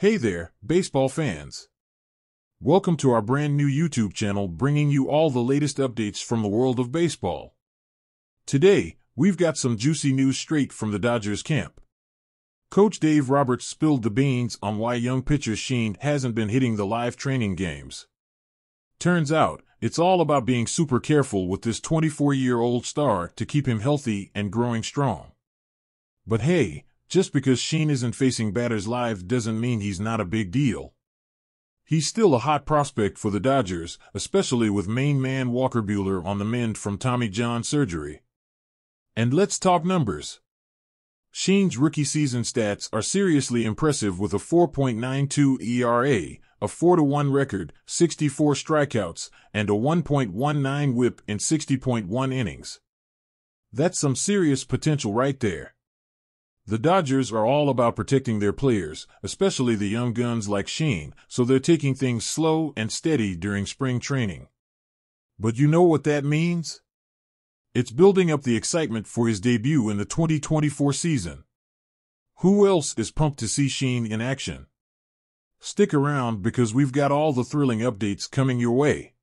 Hey there, baseball fans. Welcome to our brand new YouTube channel bringing you all the latest updates from the world of baseball. Today, we've got some juicy news straight from the Dodgers camp. Coach Dave Roberts spilled the beans on why young pitcher Sheen hasn't been hitting the live training games. Turns out, it's all about being super careful with this 24 year old star to keep him healthy and growing strong. But hey, just because Sheen isn't facing batters live doesn't mean he's not a big deal. He's still a hot prospect for the Dodgers, especially with main man Walker Buehler on the mend from Tommy John surgery. And let's talk numbers. Sheen's rookie season stats are seriously impressive with a 4.92 ERA, a 4-1 record, 64 strikeouts, and a 1.19 whip in 60.1 innings. That's some serious potential right there. The Dodgers are all about protecting their players, especially the young guns like Sheen, so they're taking things slow and steady during spring training. But you know what that means? It's building up the excitement for his debut in the 2024 season. Who else is pumped to see Sheen in action? Stick around because we've got all the thrilling updates coming your way.